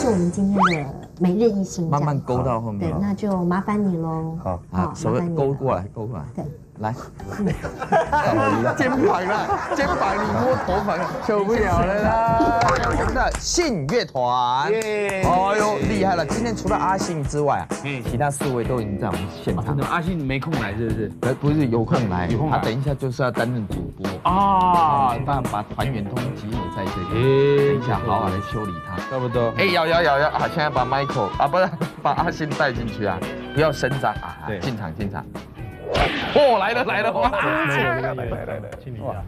就是我们今天的每日一星，慢慢勾到后面。对，那就麻烦你喽。好，啊，手勾过来，勾过来。对。来，肩膀啦，肩膀你摸头发，受不了了啦！我们的信乐团，哎呦厉害了！今天除了阿信之外啊，其他四位都已经在我们现场。真的，阿信没空来是不是？呃，不是有空来，他等一下就是要担任主播啊，把把团员通集合在这里，等一下好好来修理他，差不多。哎，要要要要啊！现在把 Michael 啊，不是把阿信带进去啊，不要声张啊，进场进场。哦，来了来了，哇！来来来来，请你啊。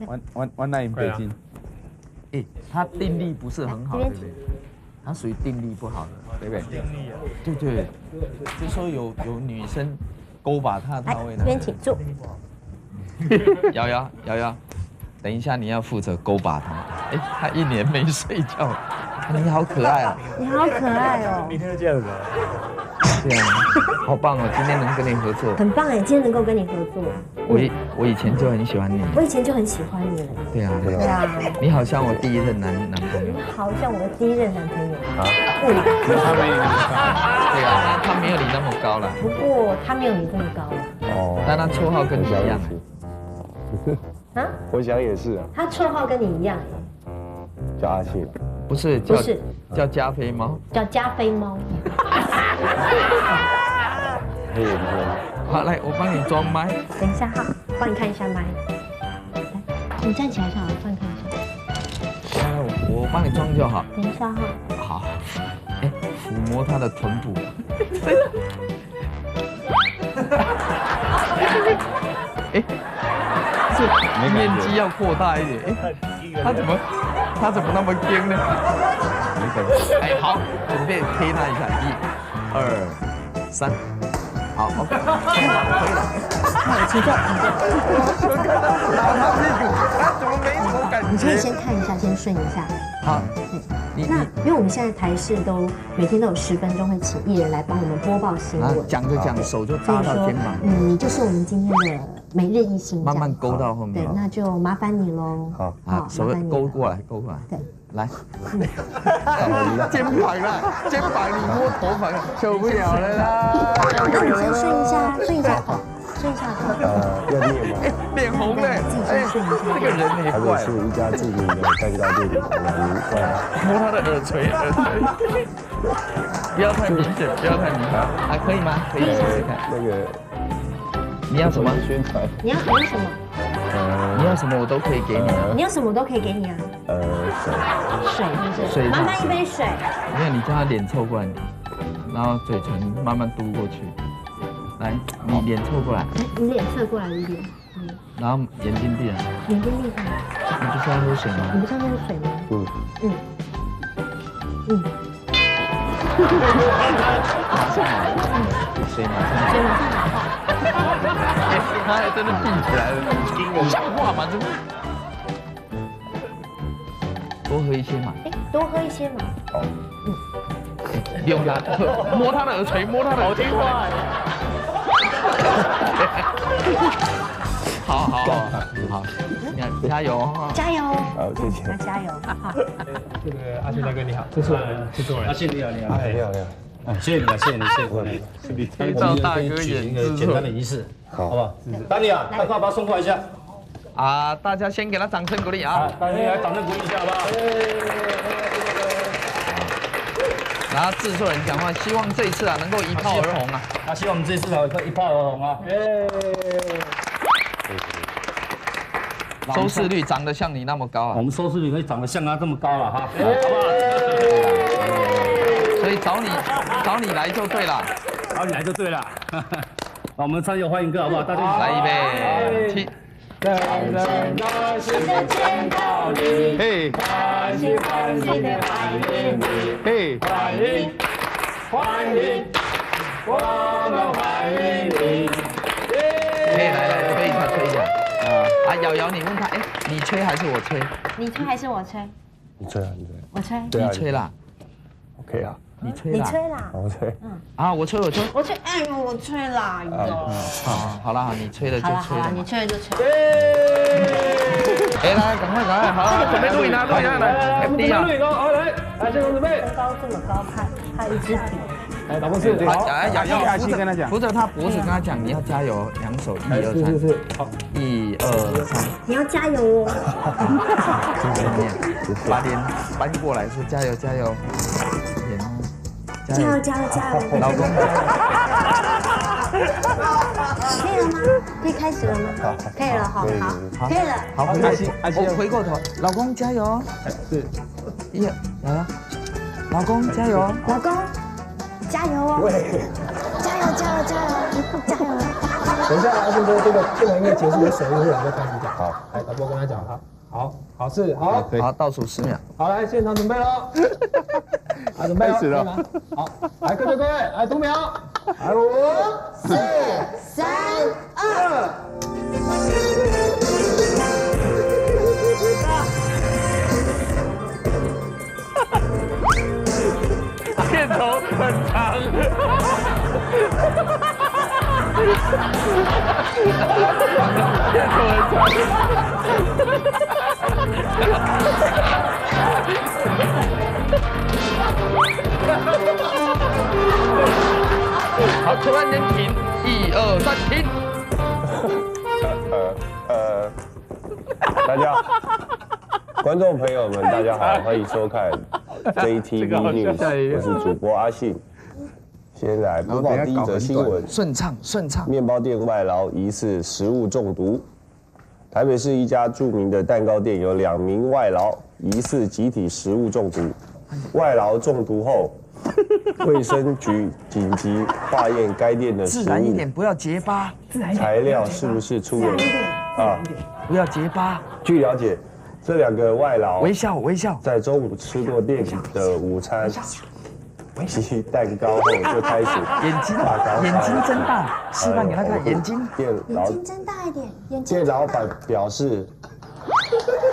One one one nine 北京。哎，他定力不是很好，对不对？他属于定力不好的，对不对？定力啊。对对，就说有有女生勾把他，他会呢。这边请坐。瑶瑶瑶瑶，等一下你要负责勾把他。哎，他一年没睡觉，你好可爱啊！你好可爱哦。明天就这样子。对啊，好棒哦！今天能跟你合作，很棒哎！今天能够跟你合作，我以我以前就很喜欢你，我以前就很喜欢你了。对啊，对啊，你好像我第一任男男朋友，好像我的第一任男朋友。啊，他没有你高，对啊，他没有你那么高了，不过他没有你这么高了，哦，但他绰号跟你一样，啊，我想也是啊，他绰号跟你一样，叫阿信。不是，不是叫加菲猫，叫加菲猫。可以好，来，我帮你装麦。等一下哈，帮你看一下麦。来，你站起来就好，帮你看一下。来，我我帮你装就好。等一下哈。好。哎，抚摸他的臀部。哎，是面积要扩大一点。哎，他怎么？他怎么那么硬呢？哎，好，准备推他一下，一、二、三，好，OK，可以了，好，请坐，请坐。打他屁股，他怎么没什么感觉？你可以先看一下，先顺一下。好，那因为我们现在台视都每天都有十分钟会请艺人来帮我们播报新闻，讲着讲手就搭到肩膀。嗯，你就是我们今天的每日一星，慢慢勾到后面。对，那就麻烦你喽。好，好，手勾过来，勾过来。对，来。肩膀啦，肩膀你摸头发，受不了了啦。那你先顺一下，顺一下。顺一下呃，要练吗？脸红嘞！哎，这个人也怪。是一家自己的蛋糕店的老板。摸他的耳垂，耳垂。不要太明显，不要太明显。还可以吗？可以试试看。那个，你要什么宣传？你要什么？呃，你要什么我都可以给你啊。你要什么我都可以给你啊。呃，水。水是不是？水。麻烦一杯水。没有，你叫他脸凑过来，然后嘴唇慢慢嘟过去。来，你脸凑过来。你脸侧过来一点。嗯。然后眼睛闭上。眼睛闭上。你不是要喝水吗？你不是要喝水吗？嗯。嗯。嗯。马上来。水马上。水马上拿到。他还真的闭起来了，像话吗？真的。多喝一些嘛。哎，多喝一些嘛。用他摸他的耳垂，摸他的。好听话。好好好，你加油哈！加油！好，谢谢。加油！好。这个阿信大哥你好，这是制作人。阿信你好，你好，你好，你好。谢谢你啊，谢谢你，谢谢你。可以让大哥演一个简单的仪式，好，好不好？丹尼啊，快快把他送过来一下。啊，大家先给他掌声鼓励啊！大家来掌声鼓励一下，好不好？然后制作人讲话，希望这一次啊能够一炮而红啊！啊希望我们这次啊可以一炮而红啊！耶！收视率长得像你那么高啊！我们收视率可以长得像他这么高了哈，好不好？所以找你找你来就对了，找你来就对了。那我们唱一首欢迎歌好不好？大家来一杯，听。在人那时的见到你，嘿，欢喜欢喜的欢迎你，嘿，欢迎欢迎，我们欢迎你。可以来来吹一下吹一下，啊啊瑶瑶你问他，哎，你吹还是我吹？你吹还是我吹？你吹啊你吹。我吹。你吹啦。OK 啊。你吹啦。你吹啦，我吹。啊，我吹我吹。我吹，哎呦，我吹啦，哟。好，好了，你吹了就好了好了，吹了。你吹了就吹。哎，来，赶快赶快，好，准备录影啊，录影啊，来。影哦，好来，来，现场准备。身高这么高，怕怕一支笔。来，老公是，好，哎，要要阿扶着他讲扶着他脖子，跟他讲，你要加油，两手，一二三，是是是，好，一二三，你要加油哦。把脸搬过来，说加油加油，脸加加油油，加油。加油！老公，可以了吗？可以开始了吗？可以了，哈好，可以了。好，回阿七阿七我回过头，老公加油，是，一，来了，老公加油，老公，加油哦！加油加油加油加油！等一下，阿信哥，这个这个音乐结束的手语会有人在开始讲。好，来，导播跟他讲，好，好，好是好，好，倒数十秒，好来，现场准备喽。啊，准备开始了了。好，来，各位各位，来读秒，来五、四、三二，片头很长，片头很长。好，突然间停，一二三，停。呃呃，大家观众朋友们，大家好，欢迎收看 JTV News，我是主播阿信。先来播报第一则新闻：顺畅顺畅，面包店外劳疑似食物中毒。台北市一家著名的蛋糕店有两名外劳疑似集体食物中毒，外劳中毒后，卫生局紧急化验该店的食物自然一点，不要结巴，材料是不是出了啊？不要结巴，据了解，这两个外劳微笑微笑，在中午吃过店的午餐及蛋糕后，就开始 眼睛眼睛睁大，示范给他看，眼睛。店老眼睛睁大一点，眼睛店老板表示，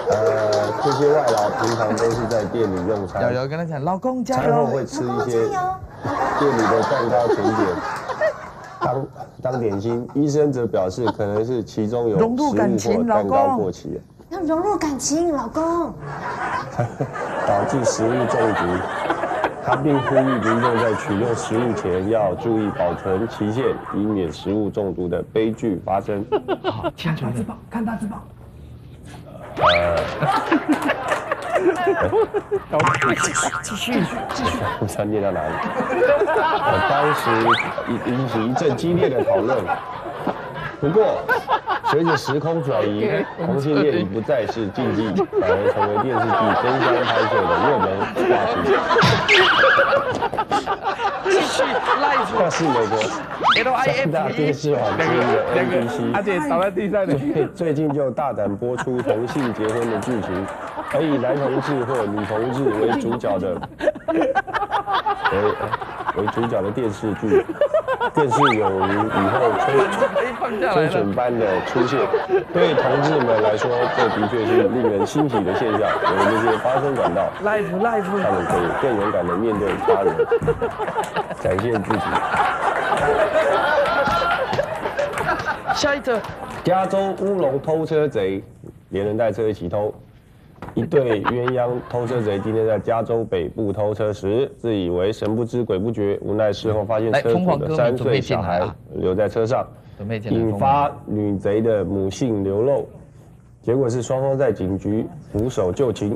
呃，这些外劳平常都是在店里用瑶餐，瑶跟他讲，老公加油，餐后会吃一些店里的蛋糕甜点。当当点心，医生则表示可能是其中有融入感食物情或蛋糕过期了。要融入感情，老公。导致食物中毒。他并呼吁民众在取用食物前要注意保存期限，以免食物中毒的悲剧发生。好，清楚一点。不知道念到哪里。我当时引引起一阵激烈的讨论。不过，随着时空转移，同性恋已不再是禁忌，反而成为电视剧争相拍摄的热门话题。那是美国 L I 三大电 E，视网之一的 NBC。而且倒在地上最近就大胆播出同性结婚的剧情，而以男同志或女同志为主角的为为主角的电视剧，更是有如雨后春春。笋般的出现。对同志们来说，这的确是令人欣喜的现象。我们这些发声管道，live 他 live，们可以更勇敢的面对他人，展现自己。下一则，加州乌龙偷车贼连人带车一起偷。一对鸳鸯偷车贼今天在加州北部偷车时，自以为神不知鬼不觉，无奈事后发现车主的三岁小孩留在车上，引发女贼的母性流露。结果是双方在警局俯首就擒。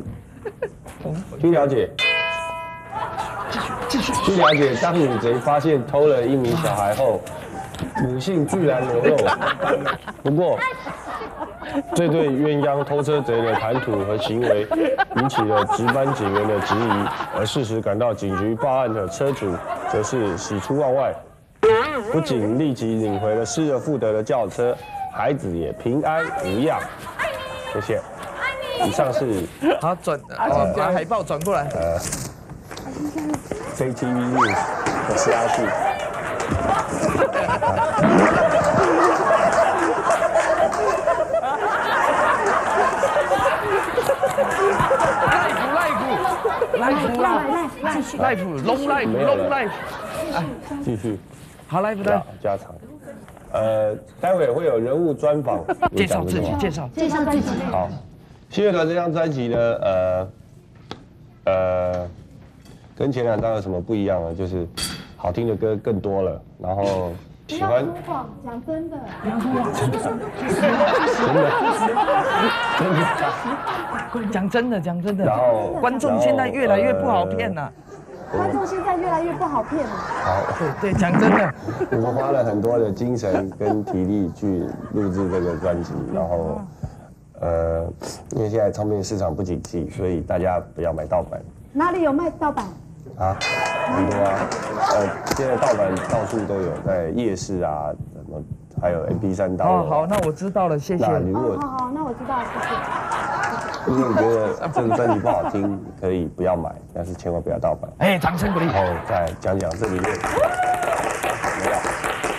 据了解，据了解，当女贼发现偷了一名小孩后，母性自然流露。不过，这对鸳鸯偷车贼的谈吐和行为引起了值班警员的质疑，而适时赶到警局报案的车主则是喜出望外，不仅立即领回了失而复得的轿车，孩子也平安无恙。谢谢。以上是好转，哦，把海报转过来。呃，CTV News，我是阿信。live life 啦继续。life，没有了 long life，继续好 life 加的加长。呃，待会会有人物专访，介绍自己介绍。介绍自己。好，新乐团这张专辑呢，呃呃，跟前两张有什么不一样呢？就是好听的歌更多了，然后喜欢谎，讲真的。讲真的，讲真的，然后观众现在越来越不好骗了。观众现在越来越不好骗了。好，对对，讲真的，我们花了很多的精神跟体力去录制这个专辑，然后，呃，因为现在唱片市场不景气，所以大家不要买盗版哪里有卖盗版？啊，很多啊，呃，现在盗版到处都有，在夜市啊，什么还有 MP 三刀。哦，好，那我知道了，谢谢。那哦，好好，那我知道了，谢谢。如果你觉得 这个专辑不好听，你可以不要买，但是千万不要盗版。哎，掌声鼓励。然后再讲讲这里面没有。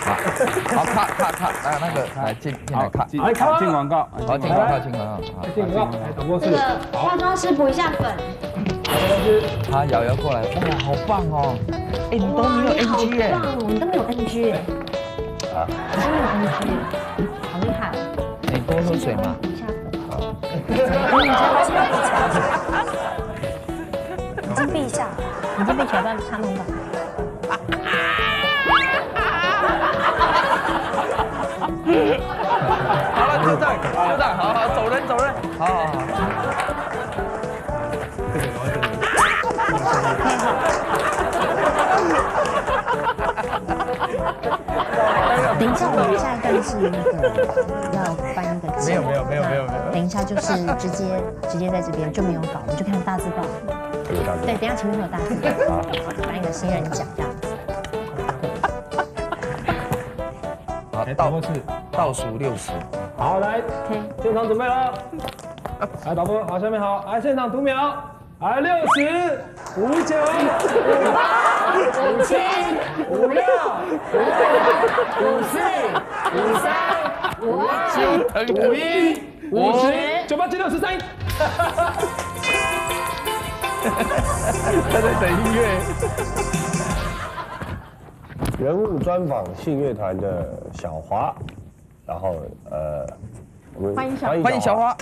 好，看看看，来那个来进进来看，来看进广告。好进广告进广告，好，这个来导播是这个化妆师补一下粉。好，瑶瑶过来，哇，好棒哦，哎，你都没有 NG 耶，棒，我们都没有 NG 哎，啊，都没有 NG，好厉害哦。你多喝水嘛。补一下粉。眼睛闭一下，眼睛闭起来，不然看弄到。好了，就这样，就这样，好好走人走人，好好好。等一下，我们下一段是那个要翻一个字。没有没有没有没有没有等一下就是直接直接在这边就没有稿，我们就看大字报。对，等一下前面会有大字报，颁一个新人奖这样子。好，哎，导倒播是倒数六十，好来，OK，现场准备了。来，导播好，下面好，来现场读秒，来六十五九五八五七五六五四五三五二五一五十九八七六十三。他在等音乐。人物专访信乐团的小华，然后呃，我们欢迎小欢迎小花，好，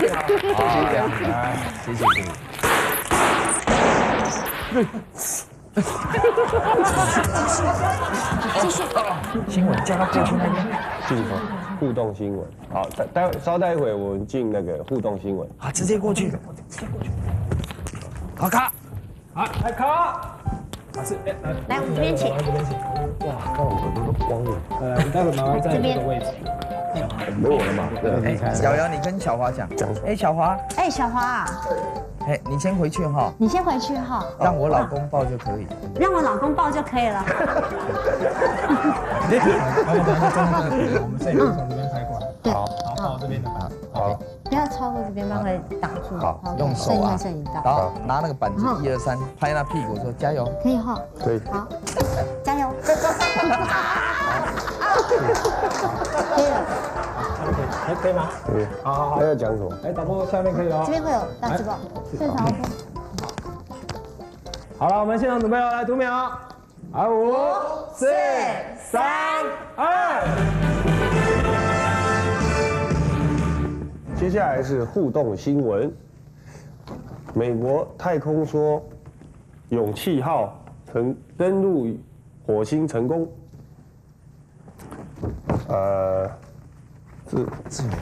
谢，谢谢谢谢。新闻叫他过去那边。进什么互动新闻。好，待待会稍待一会，我们进那个互动新闻。好，直接过去。直接过去好卡，好，来考。啊是，哎来，来我们这边请这边请。哇，看我们都光了，呃，你待会麻烦在这个位置。没我了嘛？对，瑶瑶，你跟小华讲。哎，小华，哎，小华，哎，你先回去哈，你先回去哈，让我老公抱就可以。让我老公抱就可以了。我们摄影师从这边拍过来。对，好，到这边的。好，不要超过这边，不然会挡住。好用手啊摄影会摄影到。然后拿那个板子，一二三，拍那屁股说加油。可以哈，可以。好，加油。可以了，还可以吗？可以。好好好还。要讲什么？哎，导播下面可以了这。边会有大直播，现场 OK。好了，我们现场准备了，来读秒。啊，五、四、三、二。接下来是互动新闻。美国太空说，勇气号曾登陆火星成功。呃，自自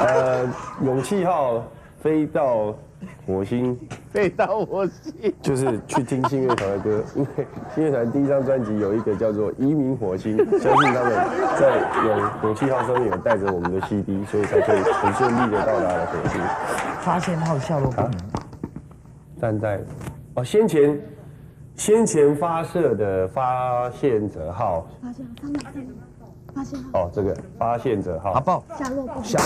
呃，勇气号飞到火星，飞到火星。就是去听新乐团的歌，因为新乐团第一张专辑有一个叫做《移民火星》，相信他们在勇勇气号上面有带着我们的 CD，所以才可以很顺利的到达了火星。发现号下落不明。站在哦先前先前发射的发现者号发现他们发现哦，这个发现者号阿豹，下落不明。下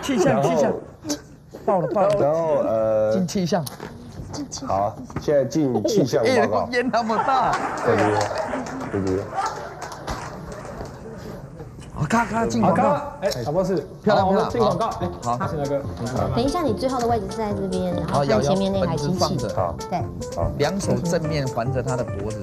气象然气象后。爆了爆了，然后呃进，气象，好，现在进气象哎报告，烟那么大，对不对？对不对？好，咔咔进，广告，看，哎，小博士，漂亮好我们漂亮进广告，哎，好谢谢大哥，等一下，你最后的位置是在这边，然后好，看前面那台机器。本子放着，好，对，两手正面环着他的脖子，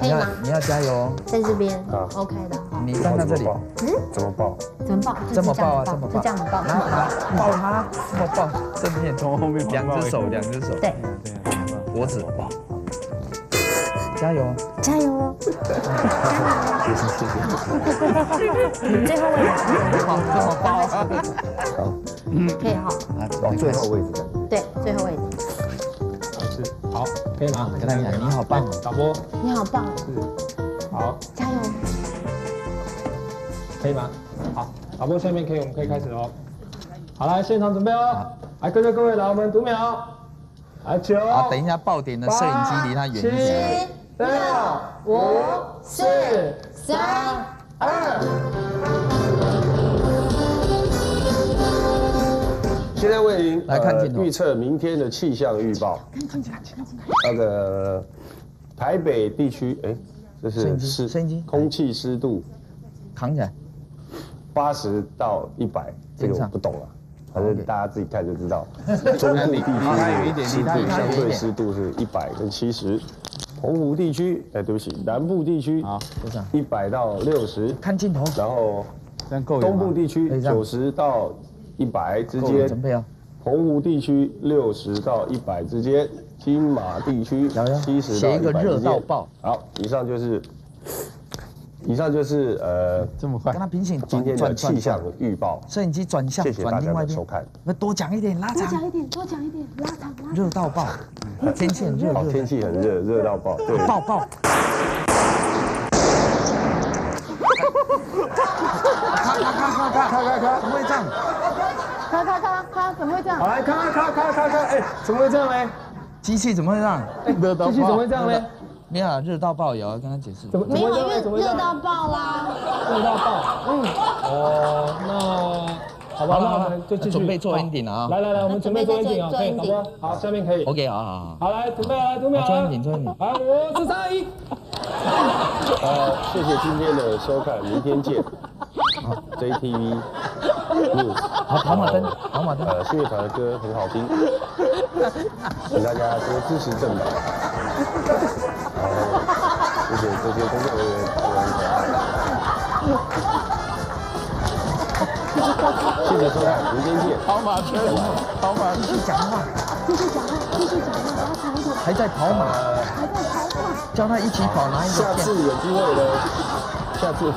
可以吗？你要加油。哦，在这边好，OK 的。好。你站在这里，嗯？怎么抱？怎么抱？这么抱啊，就这么抱，就这样抱。拿拿抱他，这么抱，正面。从后面，两只手，两只手，对，脖子。抱，加油，加油哦！谢谢谢谢，你最后位置抱这么抱啊，可以哈。哦，最后位置。对，最后位置。是，好，可以吗？跟他讲，你好棒哦，导播，你好棒，好，加油！可以吗？好，导播下面可以，我们可以开始哦。好，来现场准备哦，来跟着各位来，我们读秒，来九，好，等一下爆点的摄影机离他远一点，七六五四三二。现在为您来看预测明天的气象预报。那个台北地区，哎，这是湿空气湿度扛起来，八十到一百，这个我不懂了，反正大家自己看就知道。中部地区的湿度相对湿度是一百跟七十，澎湖地区，哎，对不起，南部地区好，多少，一百到六十，看镜头，然后这样够东部地区九十到一百之，间准，备啊，澎湖地区六十到一百之间，金马地区七十到一百之间热到爆。好，以上就是，以上就是呃这么快，跟他平行转今天气象转，预报。摄影机转向，谢谢大转另外一边家的收，看。那多讲一点，拉长多讲，一点，多讲一点，拉长拉长。热到爆，天气很热天气很热，热到爆。对，爆爆。咔咔咔咔咔咔咔，怎么会这样？咔咔咔咔，怎么会这样好，？来，咔咔咔咔咔，哎，怎么会这样呢？机器怎么会这样？热机器怎么会这样呢？没有啊，热到爆也要跟他解释。怎么怎没有么会这样呢？怎么会这样？热热到爆啦！热到爆。嗯。哦，那好吧，那好了好了我们就继续准备做 ending 了啊来来来，我们准备做 ending 啊，可以导播，好，下面可以。OK 啊好好。好，来，准备来，准备好做啊 ending，做 ending 来，五、四、三、一。好，谢谢今天的收看，明天见。JTV News。好，跑马灯，跑马灯。呃，信乐团的歌很好听，请大家多支持正版。谢 谢这些工作人员。谢谢收看，明天见。跑马灯，跑马继续讲话，继续讲话，继续讲话，还在跑马，还在跑马。叫他一起跑，拿一下。次有机会呢，下次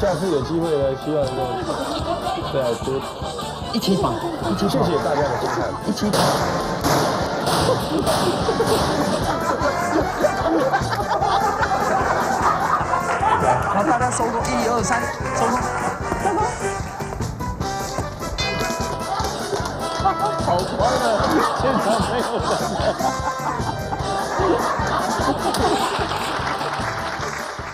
下次有机会呢，希望能够再多。一起跑，一起跑，谢谢大家的收看。一起跑。好，大家收工，一二三，收工。好欢乐，现场没有人。